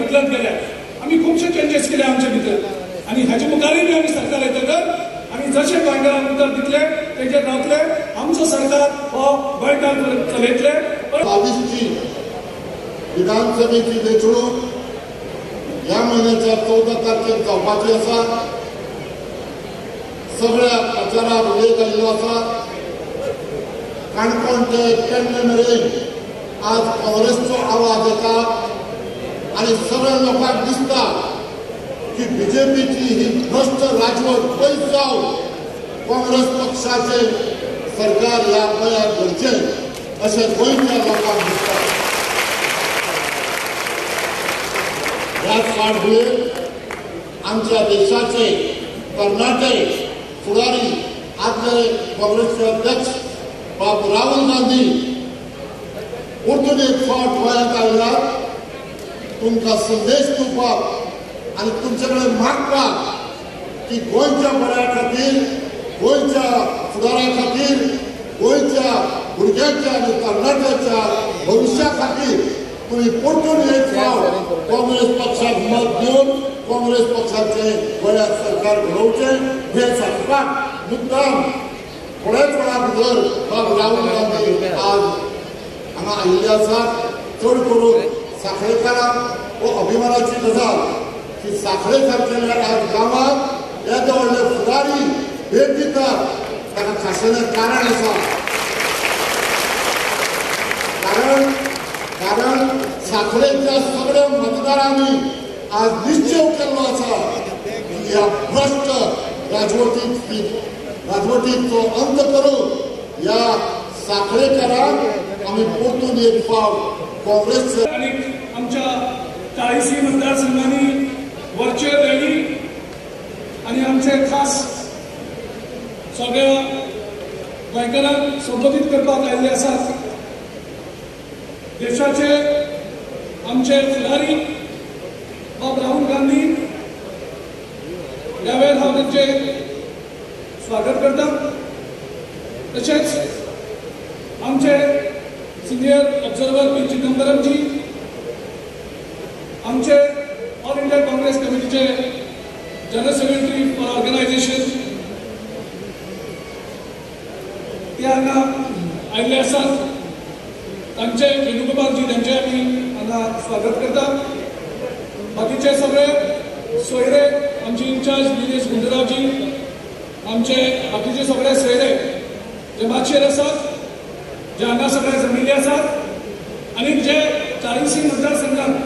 बदलत गेल्या. आमी खुबशे चेंजेस केले आमचे भितर आनी हाचे मुखारय बी आमी सरकार येतकर आमी जसे गोंयकारांक उतर दितले तेजेर रावतले आमचो सरकार हो गोंयकार चलयतले बावीसची विधानसभेची वेंचणूक ह्या म्हयन्याच्या चवदा तारखेक जावपाची आसा सगळ्या प्रचाराक उल्लेख आयिल्लो आसा काणकोण ते केन्ना मेरेन आज काँग्रेसचो आवाज येता आनी सगळ्या लोकांक दिसता की बीजेपीची भ्रश्ट राजवट पयस जावन काँग्रेस पक्षाचे सरकार गोंयांत घडचें अशें गोंयच्या देशाचे तरणाटे फुडारी आदले काँग्रेसचे अध्यक्ष बाब राहुल गांधी परतून एक फावट गोंयांत आयल्यात तुमकां संदेश दिवपाक आनी तुमचे कडेन मागपाक की गोंयच्या बऱ्या खातीर गोंयच्या फुडारा खातीर गोंयच्या भुरग्यांच्या आनी तरणाट्याच्या भविश्या खातीर तुम्ही परतून एक फावट काँग्रेस पक्षाक मत दिवन काँग्रेस पक्षाचे गोंयांत सरकार घडोवचें हे सांगपाक मुद्दाम थोड्याच वेळा भितर बाब राहुल गांधी आज हांगा आयिल्ले आसात चड करून साखळेकारांक हो अभिमानाची गजाल की साखळे सारकेल्या आज गांवांत येदे व्हडले फुडारी भेट दितात. ताका खाशेलें कारण आसा कारण कारण साखळेच्या सगळ्या मतदारांनी आज निश्चय केल्लो आसा की ह्या भ्रश्ट राजवटी राजवटीचो अंत करून ह्या साखळेकारांक आमी परतून एक फावट काँग्रेस आणि आमच्या चाळीसी मतदारसंघांनी वरचे रॅली आणि आमचे खास सगळ्या गोंयकारांक संबोधीत करपाक आयिल्ले आसात. देशाचे आमचे फुडारी बाब राहुल गांधी ह्या वेळार हांव तांचे स्वागत करता तशेंच आमचे सिनियर ऑब्झर्वर पी चिदंबरमजी काँग्रेस कमिटीचे जनरल सेक्रेटरी फॉर ऑर्गनायझेशन. ते हांगा आयिल्ले आसात तांचे वेणुगोपालजी तांचे आमी हांगा स्वागत करता बाकीचे सगळे सोयरे आमचे इन्चार्ज निलेश गुंडरावजी आमचे बाकीचे सगळे सोयरे जे मातशेर आसात जे हांगा सगळे जमिल्ले आसात आनी जे चाळीसी मतदारसंघात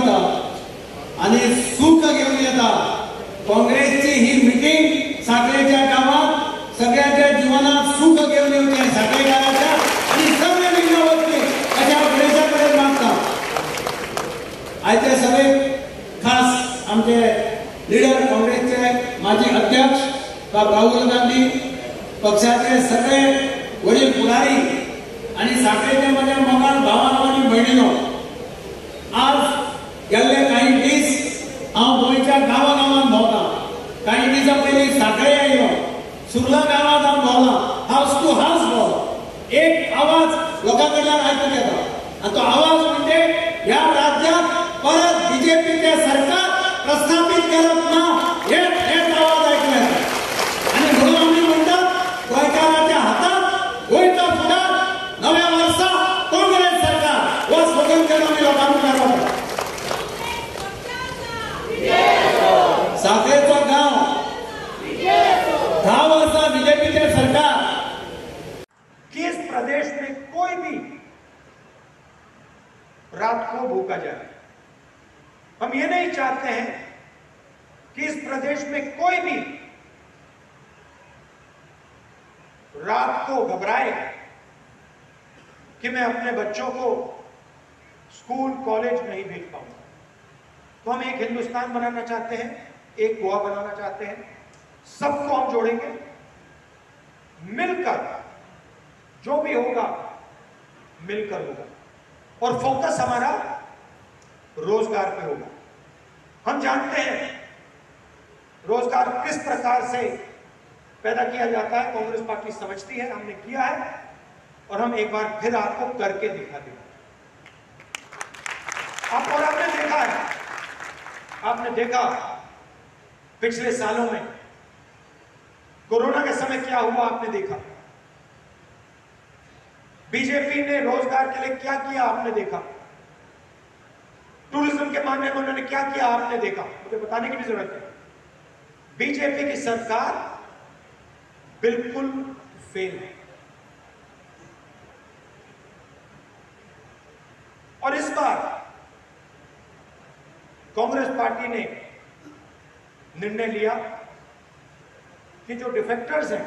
विघ्न आणि सुख घेऊन येता काँग्रेसची ही मिटिंग साखरेच्या गावात सगळ्याच्या जीवनात सुख घेऊन येते साखरे गावाच्या आणि सगळे विघ्न अशा गणेशाकडे मागतात. आयचे सगळे खास आमचे लिडर काँग्रेसचे माजी अध्यक्ष बाब राहुल गांधी पक्षाचे सगळे वडील पुढारी आणि साखरेच्या माझ्या मगान भावांना आणि भयणीनो आज गेल्ले काही दीस हांव गोंयच्या गांवागांवांत भोंवतां काही दिसा पयलीं साखळे आयलो हो. सुर्ला गांवांत हांव भोंवला हावस टू हावस भोंवलो एक आवाज लोकां कडल्यान आयकूंक येता आनी तो आवाज म्हणजे ह्या राज्यांत परत बीजेपीचें सरकार प्रस्थापीत करप ना. प्रदेश में कोई भी रात को भूखा जाए। हम ये नहीं चाहते हैं कि इस प्रदेश में कोई भी रात को घबराए कि मैं अपने बच्चों को स्कूल, कॉलेज नहीं भेज पाऊँगा। तो हम एक हिंदुस्तान बनाना चाहते हैं, एक गोवा बनाना चाहते हैं। सबको हम जोड़ेंगे, मिलकर जो भी होगा, मिलकर होगा। और फोकस हमारा रोज़गार पे होगा। हम जानते हैं रोज़गार किस प्रकार से पैदा किया जाता है, कांग्रेस पार्टी समझती है, हमने किया है, और हम एक बार फिर आपको करके दिखा देंगे। आप और आपने देखा है, आपने देखा पिछले सालों में कोरोना के समय क्या हुआ, आपने देखा। बीजेपी ने रोज़गार के लिए क्या किया आपने देखा? टूरिज़्म के मामले में उन्होंने क्या किया आपने देखा? मुझे बताने की भी ज़रूरत है। बीजेपी की सरकार बिल्कुल फेल है। और इस बार कांग्रेस पार्टी ने निर्णय लिया कि जो डिफेक्टर्स हैं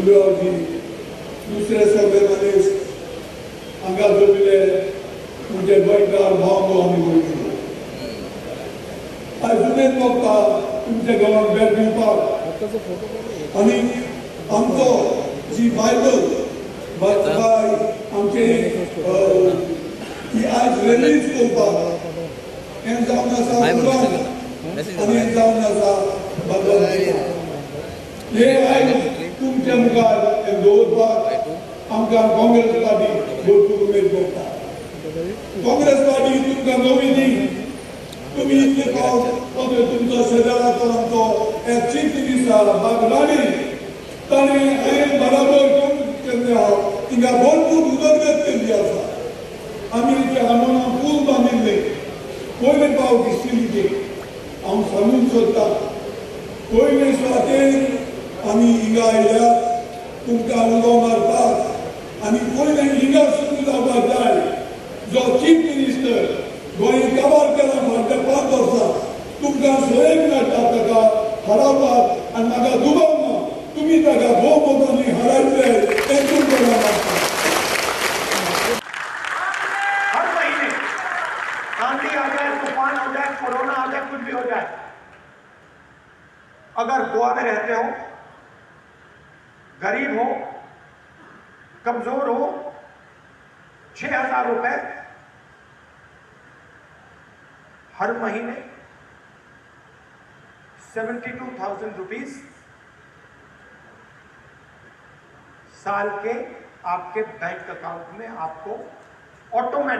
गुंडोजी दुसरे सगळे मनीस हांगा जमिल्ले म्हणजे गोंयकार भाव आमी गोंयकार आयज उमेद भोगता तुमच्या गांवांत भेट दिवपाक आनी आमचो जी बायबल बाय आमचे ही आयज रिलीज़ करपाक हें जावन आसा आनी हें जावन आसा भगवद्गीता हे आयज तुमच्या मुखार हें दवरपाक आमकां काँग्रेस पार्टी भरपूर उमेद भोगता काँग्रेस पार्टी तुमकां नवी न्ही तुम्ही इतले पावस पदर तुमचो शेजाराचो आमचो एक चीफ मिनिस्टर बागराणी ताणें हांवें बराबर केल्ले आहा तिंगा भरपूर उदरगत केल्ली आसा आमी त्या आमोना पूल बांदिल्ले पयले पाव दिसतली ते आमी आयल्या तुमकां उलो मारपाक आनी पयले हिंगा सुरू जावपाक जाय जो चीफ मिनिस्टर गोंय काबार केला फाटल्या पाँच वर्सां तुमकां सोयेक मेळटा ताका हरावपाक आनी म्हाका दुबाव ना तुमी ताका भोवमतांनी हरायले हें तुमकां लागता आंधी आ जाए तूफ़ान आ जाए, कोरोना आ जाए कुछ भी हो जाए, अगर गोवा में रहते हो गरीब हो, कमज़ोर हो, छह हज़ार रुपए हर महीने, सेवेंटी टू थाउज़ेंड रुपीज़ साल के आपके बैंक अकाउंट में आपको ऑटोमेटिक